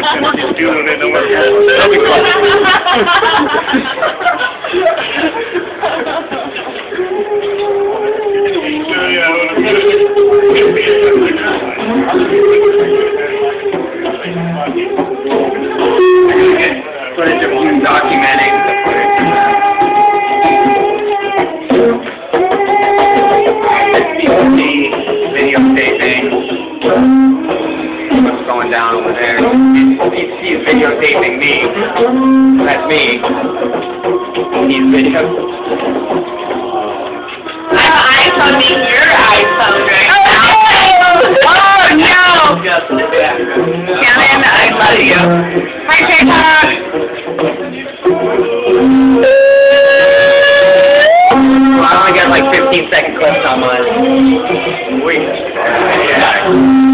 He's doing it. No one That'll be footage of you documenting the footage of that down over there. He's, he's videotaping me. That's me. He's videotaping. I'm iPhoning your iPhone right now. Oh, no! Shannon, I love you. Hi, TikTok! I only got like 15 second clips on mine. Wait. Yeah.